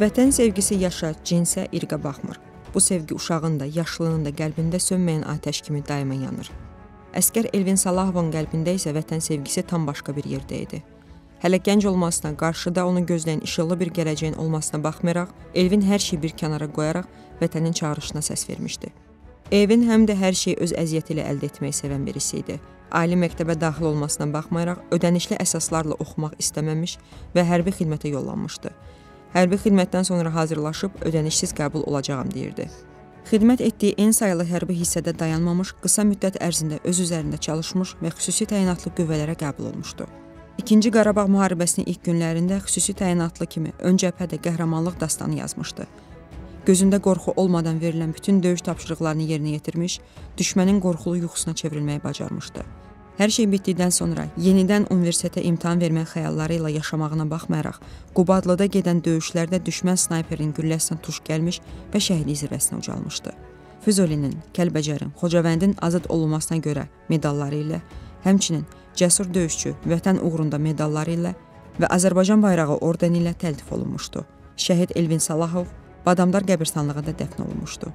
Vətən sevgisi yaşa, cinsə, irqə baxmır. Bu sevgi uşağın da, yaşlının da qəlbində sönməyən atəş kimi daima yanır. Əskər Elvin Salahovun qəlbində isə vətən sevgisi tam başqa bir yerdə idi. Hələ gənc olmasına, qarşıda onu gözləyən işıqlı bir gələcəyin olmasına baxmayaraq, Elvin hər şeyi bir kənara qoyaraq vətənin çağırışına səs vermişdi. Evin həm də hər şeyi öz əziyyəti ilə əldə etməyi sevən birisi idi. Ali məktəbə daxil olmasına baxmayaraq, ödənişli əsaslarla oxumaq istəməmiş və hərbi xidmətə yollanmışdı. Hərbi xidmətdən sonra hazırlaşıb ödənişsiz qəbul olacağam deyirdi. Xidmət etdiyi en sayılı hərbi hissədə dayanmamış, qısa müddət ərzində öz üzərində çalışmış və xüsusi təyinatlı qüvvələrə qəbul olmuşdu. İkinci Qarabağ müharibəsinin ilk günlərində xüsusi təyinatlı kimi ön cəbhədə qəhrəmanlıq dastanı yazmışdı. Gözündə qorxu olmadan verilən bütün döyüş tapşırıqlarını yerinə yetirmiş, düşmənin qorxulu yuxusuna çevrilməyi bacarmışdı. Hər şey bitdikdən sonra yenidən universitetə imtahan vermək xəyalları ilə yaşamağına baxmayaraq, Qubadlıda gedən döyüşlərdə düşmən snayperin gülləsinə tuş gəlmiş və şəhidlik zirvəsinə ucalmışdı. Füzulinin, Kəlbəcərin, Xocavəndin azad olunmasına görə medalları ilə, həmçinin cəsur döyüşçü, vətən uğrunda medalları ilə və Azərbaycan bayrağı ordeni ilə təltif olunmuşdu. Şəhid Elvin Salahov Badamdar qəbirstanlığında dəfn olunmuşdu.